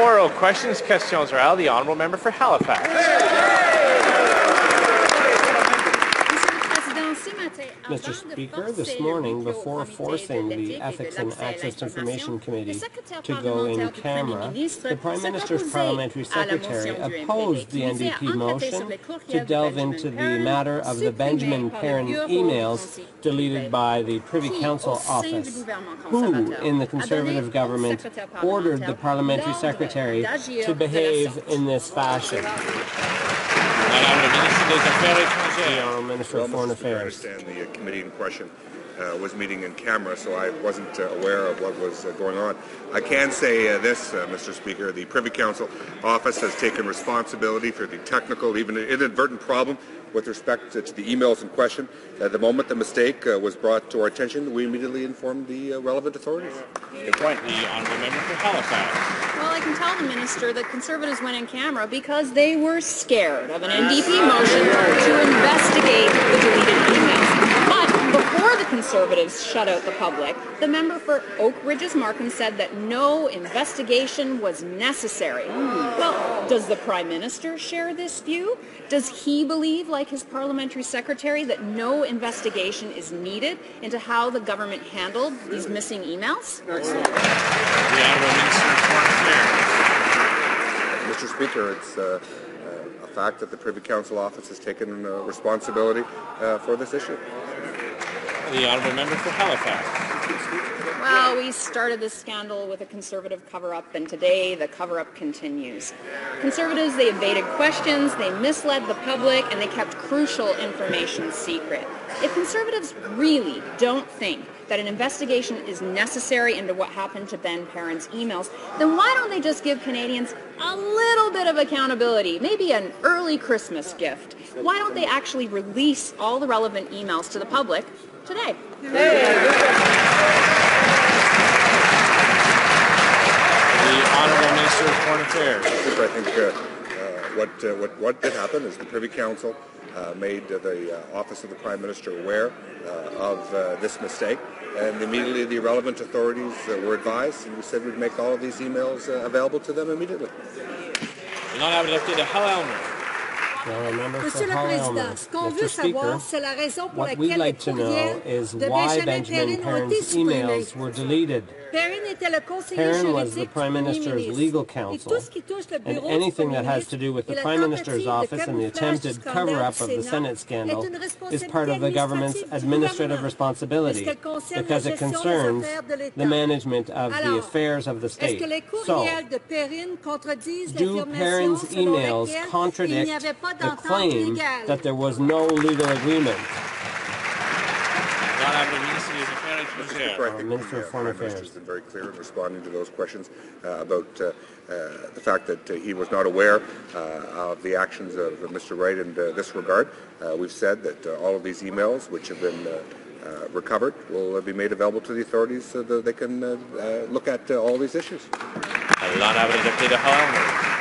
Oral questions, questions are orales. The honourable member for Halifax. Mr. Speaker, this morning, before forcing the Ethics and Access to Information Committee to go in camera, the Prime Minister's Parliamentary Secretary opposed the NDP motion to delve into the matter of the Benjamin Perrin emails deleted by the Privy Council office, who, in the Conservative government, ordered the Parliamentary Secretary to behave in this fashion. Minister of Foreign I understand the uh, committee in question uh, was meeting in camera, so I wasn't uh, aware of what was uh, going on. I can say uh, this, uh, Mr. Speaker, the Privy Council office has taken responsibility for the technical, even inadvertent problem with respect to the emails in question. At the moment the mistake uh, was brought to our attention, we immediately informed the uh, relevant authorities. Good point. The honourable member for Halifax. Well, I can tell the minister that Conservatives went in camera because they were scared of an NDP motion to investigate the deleted emails. Before the Conservatives shut out the public, the member for Oak Ridges Markham said that no investigation was necessary. Well, does the Prime Minister share this view? Does he believe, like his parliamentary secretary, that no investigation is needed into how the government handled these missing emails? Mr. Speaker, it's uh, uh, a fact that the Privy Council office has taken uh, responsibility uh, for this issue. The honourable member for Halifax. Well, we started this scandal with a conservative cover-up, and today the cover-up continues. Conservatives, they evaded questions, they misled the public, and they kept crucial information secret. If conservatives really don't think that an investigation is necessary into what happened to Ben Perrin's emails, then why don't they just give Canadians a little bit of accountability, maybe an early Christmas gift? Why don't they actually release all the relevant emails to the public today? The honourable minister of Foreign Affairs. Speaker, I think uh, uh, what, uh, what, what did happen is the Privy Council uh, made uh, the uh, Office of the Prime Minister aware uh, of uh, this mistake, and immediately the relevant authorities uh, were advised, and we said we'd make all of these emails uh, available to them immediately. Monsieur le Président, ce qu'on veut savoir, c'est la raison pour laquelle les courriels de Benjamin Perrin ont été supprimés. Emails. Perrin était le conseiller Perrin was the juridique Prime du Minister's ministre. legal Et counsel, tout ce qui touche le and bureau du anything Premier that has to do with ministre the et la Prime Minister's tentative de office and the camouflage du attempted scandale cover-up of the Sénat Senate scandal est une is part of the government's administrative administrative gouvernement, responsibility puisqu'elle concerne because la it gestion des concerns affaires de l'État. the management of the Alors, affairs of the Est-ce state. que les So, courriels de Perrin contredisent do l'affirmation Perrin's selon emails laquelle il contradict avait pas the d'entente claim légale? that there was no legal agreement? The honourable minister des Affaires I think Minister the of uh, Foreign Affairs. has been very clear in responding to those questions uh, about uh, uh, the fact that uh, he was not aware uh, of the actions of uh, Mr. Wright in uh, this regard. Uh, we've said that uh, all of these emails, which have been uh, uh, recovered, will uh, be made available to the authorities so that they can uh, uh, look at uh, all these issues.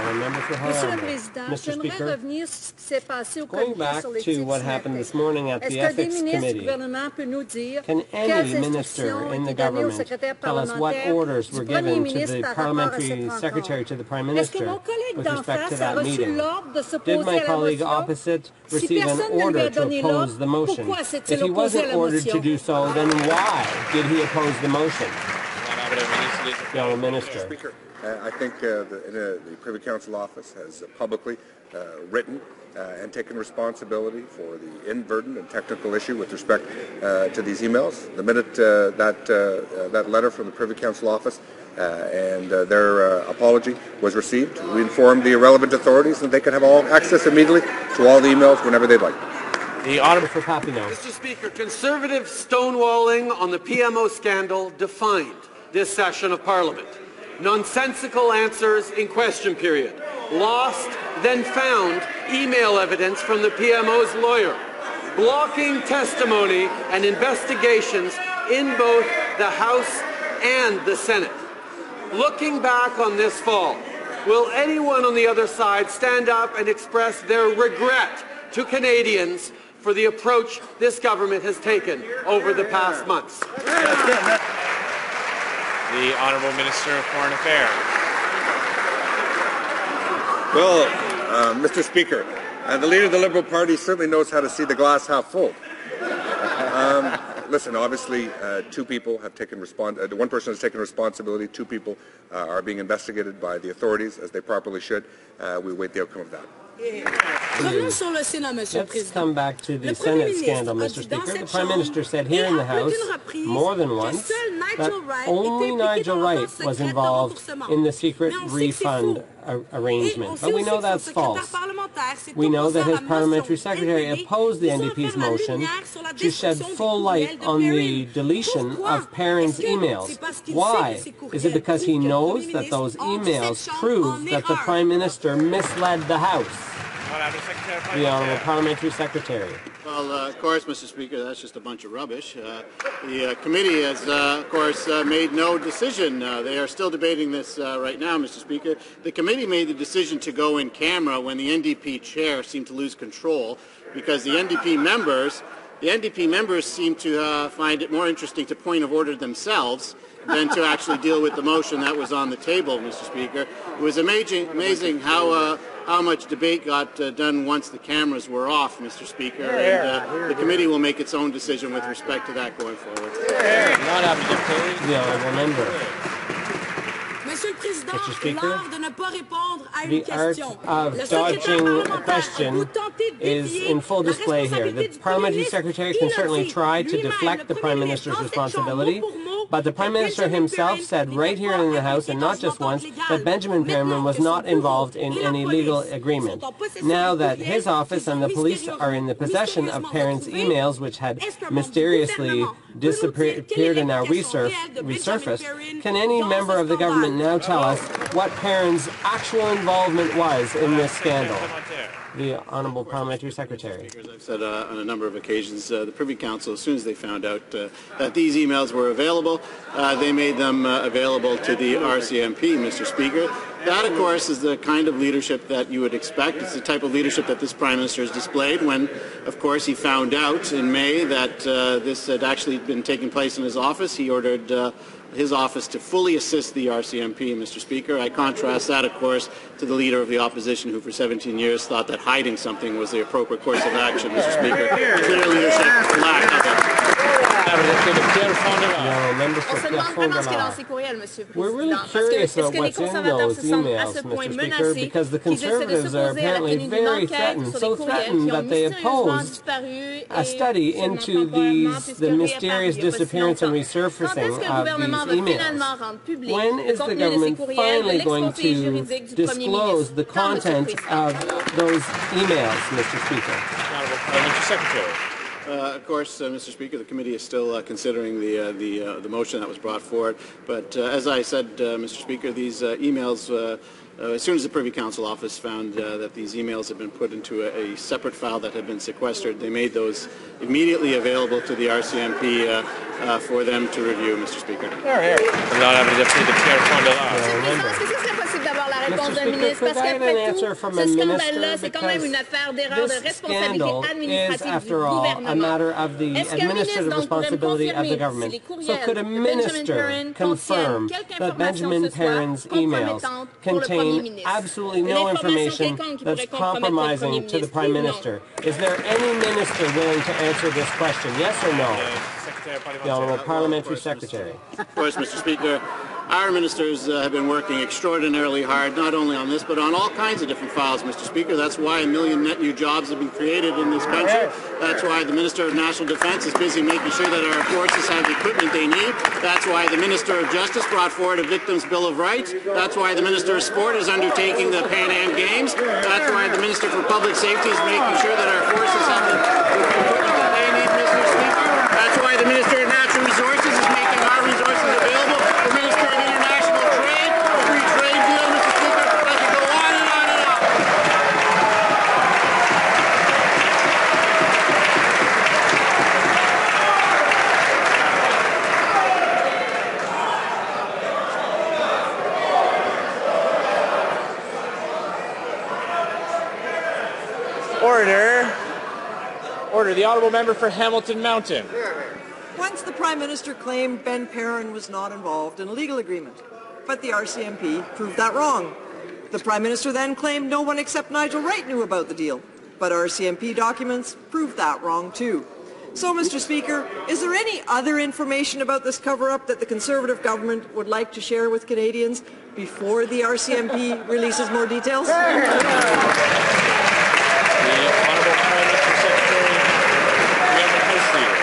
L'honourable député de Hull Aylmer. Honourable Member for Hull Monsieur le Président, j'aimerais revenir sur ce qui s'est passé au Going comité back sur to l'éthique what ce happened matin. this morning at Est-ce the que des Ethics ministres du Committee, gouvernement peut nous dire Can quelles any minister instructions in ont the été données au government secrétaire tell us what parlementaire orders du were Premier given to ministre the par rapport à cette parliamentary rencontre? secretary to the Prime Est-ce que Minister mon collègue with d'en respect to face a that reçu meeting? l'ordre de Did s'opposer my à la colleague motion? opposite Si receive an personne ne lui a order to donné oppose l'ordre, the motion? pourquoi s'est-il If he opposé à wasn't la ordered to motion? do so, then why did he oppose the motion? L'honourable ministre des The Affaires Honourable étrangères. Minister. Speaker, uh, I think uh, the, uh, the Privy Council office has uh, publicly uh, written uh, and taken responsibility for the inadvertent and technical issue with respect uh, to these emails. The minute uh, that uh, uh, that letter from the Privy Council office uh, and uh, their uh, apology was received, we informed the relevant authorities that they could have all access immediately to all the emails whenever they'd like. The honourable For Papineau. Mr. Speaker, conservative stonewalling on the PMO scandal defined this session of Parliament. Nonsensical answers in question period. Lost, then found email evidence from the PMO's lawyer. Blocking testimony and investigations in both the House and the Senate. Looking back on this fall, will anyone on the other side stand up and express their regret to Canadians for the approach this government has taken over the past months? The Honourable Minister of Foreign Affairs. Well, uh, Mr. Speaker, uh, the leader of the Liberal Party certainly knows how to see the glass half full. Um, listen, obviously, uh, two people have taken respons- uh, one person has taken responsibility. Two people uh, are being investigated by the authorities as they properly should. Uh, we wait the outcome of that. Revenons sur le Sénat, Monsieur le Let's Président. come back to the Le Senate scandal, Mr. Speaker. The Prime Minister said here in the House more than once that only Nigel Wright was involved in the secret Mais on sait que c'est refund faux. ar- Et on arrangement. But we know that's false. We know that his parliamentary secretary opposed the NDP's motion lumière sur la to shed full light on the deletion of Perrin's emails. c'est parce qu'il sait Why? que ces courriels Is it because he prouvent que le knows that those emails prove that the? Prime Minister misled the House? Honorable Secretary The Honourable Parliamentary Secretary. Well, uh, of course, Mr. Speaker, that's just a bunch of rubbish. Uh, the uh, committee has, uh, of course, uh, made no decision. Uh, they are still debating this uh, right now, Mr. Speaker. The committee made the decision to go in camera when the NDP chair seemed to lose control because the NDP members, the NDP members seem to uh, find it more interesting to point of order themselves than to actually deal with the motion that was on the table, Mr. Speaker. It was amazing, amazing how uh, how much debate got uh, done once the cameras were off, Mr. Speaker. And uh, the committee will make its own decision with respect to that going forward. Honorable Deputy. The Honourable Member. Monsieur le Président, Mr. Speaker, de ne pas répondre à une The art question. of Le dodging a question a tenté de is in full display here. The parliamentary secretary can certainly try to deflect the prime minister's dans responsibility, mot pour mot, but the prime minister himself said right here in the House, and not just once, that Benjamin Perrin was not involved in any legal agreement. Now that his office and the police are in the possession of Perrin's emails, which had mysteriously disappeared and now resurf- resurfaced, can any member of the government now tell us what Perrin's actual involvement was in this scandal? The Honourable Parliamentary Secretary. As I've said uh, on a number of occasions, uh, the Privy Council, as soon as they found out uh, that these emails were available, uh, they made them uh, available to the RCMP, Mr. Speaker. That, of course, is the kind of leadership that you would expect. It's the type of leadership that this Prime Minister has displayed when, of course, he found out in May that uh, this had actually been taking place in his office. He ordered uh, his office to fully assist the RCMP, Mr. Speaker. I contrast that, of course, to the leader of the opposition who for 17 years thought that hiding something was the appropriate course of action, Mr. Speaker. Clear leadership, lack of it. Honorable Deputy Pierre The Fondela. Honourable Member for On se demande vraiment ce qu'il y a dans ces courriels, Monsieur le We're really Président. Parce que curious est-ce about que les what's in conservateurs those se sentent à emails, ce point Mr. Speaker, menacés because the qu'ils essaient de Conservatives are s'opposer à la apparently tenue d'une very enquête threatened, sur so courriels threatened qui ont that they mystérieusement opposed disparu a study into temporairement, these, the mysterious il y a pas si disappearance and resurfacing est-ce que le of these emails. rendre public When le is the contenu de ces government finally going to juridique du Premier disclose the Quand, Monsieur le content of those emails, Mr. Speaker? Honorable Parliamentary Secretary. Uh, of course, uh, Mr. Speaker, the committee is still uh, considering the uh, the uh, the motion that was brought forward. But uh, as I said, uh, Mr. Speaker, these uh, emails. Uh, uh, as soon as the Privy Council office found uh, that these emails had been put into a, a separate file that had been sequestered, they made those immediately available to the RCMP uh, uh, for them to review, Mr. Speaker. Honorable Deputy réponse d'un Speaker, ministre? could Parce I have an qu'après answer tout, from ce a scandale-là, minister c'est quand même une affaire d'erreur de This responsabilité scandal is, administrative du after all, a gouvernement. matter of the Est-ce qu'un ministre administrative donc pourrait me responsibility of the confirmer government. si les So courriels could a de Benjamin minister Perrin confirm contiennent quelque that information Benjamin ce soit Perrin's emails compromettante pour le Premier contain ministre? absolutely no information information quelconque qui that's pourrait compromettre le compromising to the Prime oui ou non? Minister? Is there any minister willing to answer this question? Yes or no? The Honourable Parliamentary Of course, Mr. Secretary. Of course, Mr. Speaker, our ministers uh, have been working extraordinarily hard, not only on this, but on all kinds of different files, Mr. Speaker. That's why a million net new jobs have been created in this country. That's why the Minister of National Defense is busy making sure that our forces have the equipment they need. That's why the Minister of Justice brought forward a Victims' Bill of Rights. That's why the Minister of Sport is undertaking the Pan Am Games. That's why the Minister for Public Safety is making sure that our forces have the equipment that they need, Mr. Speaker. That's why the Minister of Natural Resources is making our resources available. The Minister of International Trade, the free trade deal, Mr. Speaker. I could go on and on and on. Order. Order. The Honourable Member for Hamilton Mountain. Once the Prime Minister claimed Ben Perrin was not involved in a legal agreement, but the RCMP proved that wrong. The Prime Minister then claimed no one except Nigel Wright knew about the deal. But RCMP documents proved that wrong too. So, Mr. Speaker, is there any other information about this cover-up that the Conservative government would like to share with Canadians before the RCMP releases more details? The Honourable Parliamentary Secretary, Member House Leader.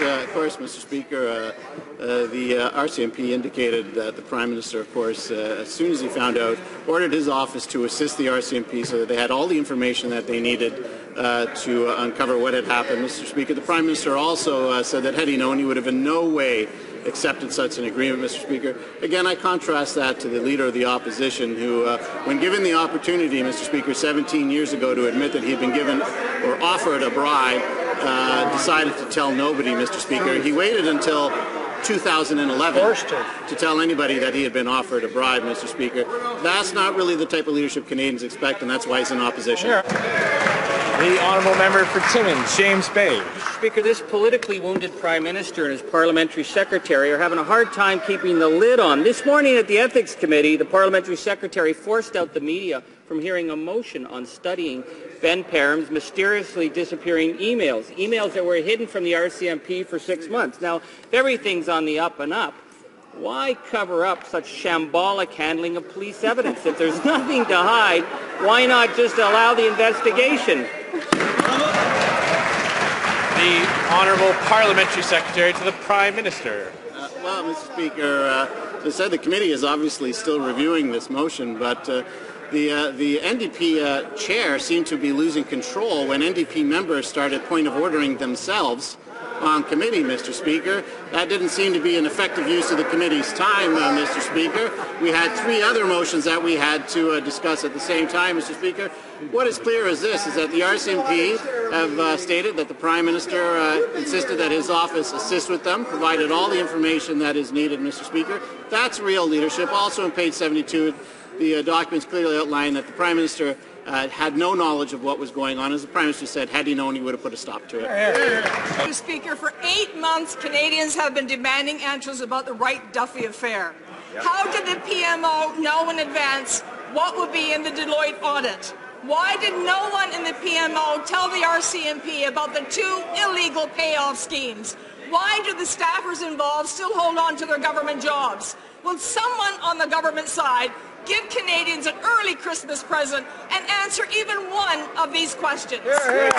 Of course, uh, of course, Mr. Speaker, uh, uh, the uh, RCMP indicated that the Prime Minister, of course, uh, as soon as he found out, ordered his office to assist the RCMP so that they had all the information that they needed uh, to uncover what had happened. Mr. Speaker, the Prime Minister also said that had he known, he would have in no way accepted such an agreement, Mr. Speaker. Again, I contrast that to the Leader of the Opposition, who, uh, when given the opportunity, Mr. Speaker, 17 years ago to admit that he had been given or offered a bribe, uh, decided to tell nobody, Mr. Speaker. He waited until 2011 to tell anybody that he had been offered a bribe, Mr. Speaker. That's not really the type of leadership Canadians expect, and that's why he's in opposition. The Honourable Member for Timmins, James Bay. Mr. Speaker, this politically wounded Prime Minister and his parliamentary secretary are having a hard time keeping the lid on. This morning at the Ethics Committee, the parliamentary secretary forced out the media from hearing a motion on studying Ben Perrin's mysteriously disappearing emails, emails that were hidden from the RCMP for six months. Now, if everything's on the up and up, why cover up such shambolic handling of police evidence? If there's nothing to hide, why not just allow the investigation? The Honourable Parliamentary Secretary to the Prime Minister. Uh, well, Mr. Speaker, uh, as I said, the committee is obviously still reviewing this motion, but uh, the uh, the NDP uh, chair seemed to be losing control when NDP members started point of ordering themselves on committee, Mr. Speaker. That didn't seem to be an effective use of the committee's time, uh, Mr. Speaker. We had three other motions that we had to uh, discuss at the same time, Mr. Speaker. What is clear is this, is that the RCMP have uh, stated that the Prime Minister uh, insisted that his office assist with them, provided all the information that is needed, Mr. Speaker. That's real leadership. Also on page 72, the uh, documents clearly outline that the Prime Minister uh, had no knowledge of what was going on. As the Prime Minister said, had he known, he would have put a stop to it. Mr. Speaker, for eight months, Canadians have been demanding answers about the Wright Duffy affair. How did the PMO know in advance what would be in the Deloitte audit? Why did no one in the PMO tell the RCMP about the two illegal payoff schemes? Why do the staffers involved still hold on to their government jobs? Will someone on the government side give Canadians an early Christmas present and answer even one of these questions? The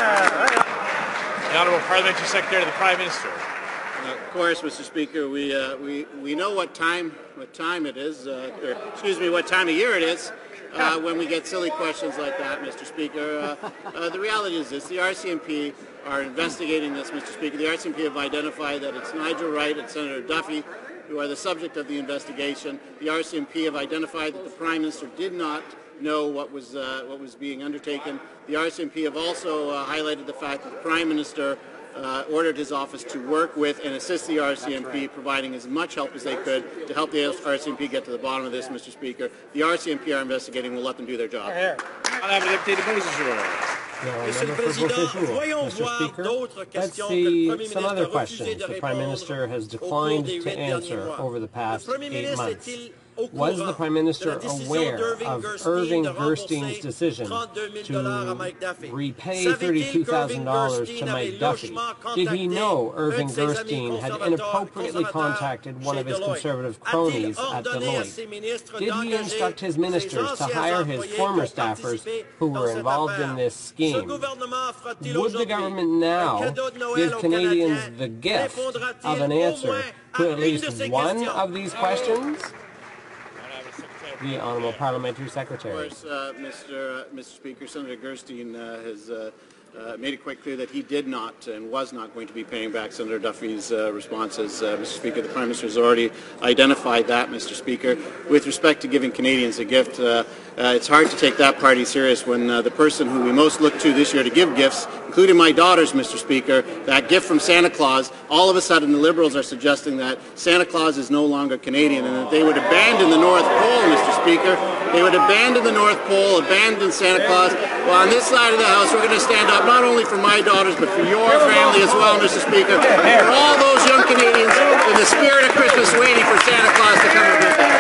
Honourable Parliamentary Secretary to the Prime Minister. Uh, of course, Mr. Speaker, we, uh, we, we know what time, what time it is, uh, or, excuse me, what time of year it is uh, when we get silly questions like that, Mr. Speaker. Uh, uh, the reality is this, the RCMP are investigating this, Mr. Speaker. The RCMP have identified that it's Nigel Wright and Senator Duffy who are the subject of the investigation. The RCMP have identified that the Prime Minister did not know what was uh, what was being undertaken. The RCMP have also uh, highlighted the fact that the Prime Minister uh, ordered his office to work with and assist the RCMP, providing as much help as they could to help the RCMP get to the bottom of this, Mr. Speaker. The RCMP are investigating. We'll let them do their job. Moses Journal. Now, member for Beausejour. Mr. Speaker, let's see some other questions the Prime Minister has declined to answer over the past eight months. Was the Prime Minister aware of Irving Gerstein's decision to repay $32,000 to Mike Duffy? Did he know Irving Gerstein had inappropriately contacted one of his conservative cronies at Deloitte? Did he instruct his ministers to hire his former staffers who were involved in this scheme? Would the government now give Canadians the gift of an answer to at least one of these questions? The Honourable Parliamentary Secretary. Of course, uh, Mr. Uh, Mr. Speaker, Senator Gerstein uh, has uh, made it quite clear that he did not and was not going to be paying back Senator Duffy's uh, responses. Uh, Mr. Speaker, the Prime Minister has already identified that, Mr. Speaker. With respect to giving Canadians a gift, uh, uh, it's hard to take that party serious when uh, the person who we most look to this year to give gifts, including my daughters, Mr. Speaker, that gift from Santa Claus, all of a sudden the Liberals are suggesting that Santa Claus is no longer Canadian and that they would abandon the North Pole, Mr. Speaker. They would abandon the North Pole, abandon Santa Claus. Well, on this side of the house, we're going to stand up not only for my daughters, but for your family as well, Mr. Speaker, and for all those young Canadians in the spirit of Christmas waiting for Santa Claus to come and visit.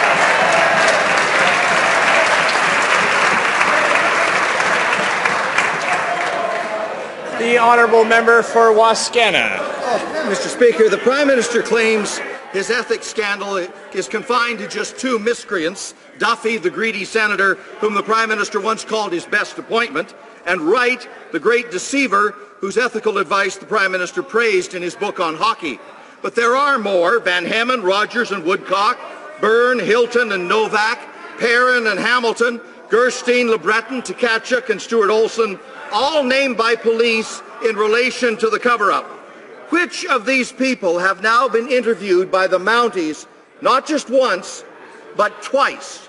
The Honourable Member for Wascana. Oh, Mr. Speaker, the Prime Minister claims his ethics scandal is confined to just two miscreants, Duffy, the greedy senator, whom the Prime Minister once called his best appointment, and Wright, the great deceiver, whose ethical advice the Prime Minister praised in his book on hockey. But there are more, Van Hemmen, Rogers and Woodcock, Byrne, Hilton and Novak, Perrin and Hamilton, Gerstein, LeBreton, Tkachuk and Stuart Olson, all named by police in relation to the cover-up. Which of these people have now been interviewed by the Mounties, not just once, but twice?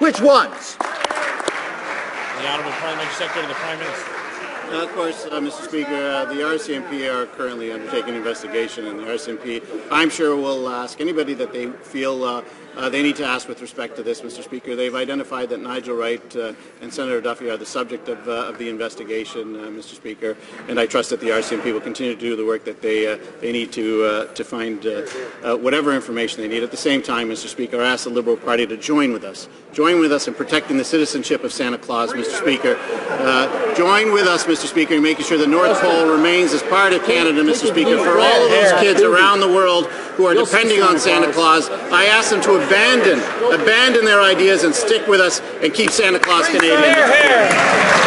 Which ones? The Honourable Parliamentary Secretary to the Prime Minister. Uh, of course, uh, Mr. Speaker, uh, the RCMP are currently undertaking an investigation, and the RCMP, I'm sure, will ask anybody that they feel uh, they need to ask with respect to this, Mr. Speaker. They've identified that Nigel Wright uh, and Senator Duffy are the subject of, uh, of the investigation, uh, Mr. Speaker, and I trust that the RCMP will continue to do the work that they uh, they need to to find whatever information they need. At the same time, Mr. Speaker, I ask the Liberal Party to join with us, join with us in protecting the citizenship of Santa Claus, Mr. Speaker. Uh, join with us, Mr. Speaker, in making sure the North Pole remains as part of Canada, Mr. Speaker, for all of those kids around the world who are depending on Santa Claus. I ask them to abandon, abandon their ideas and stick with us and keep Santa Claus Canadian.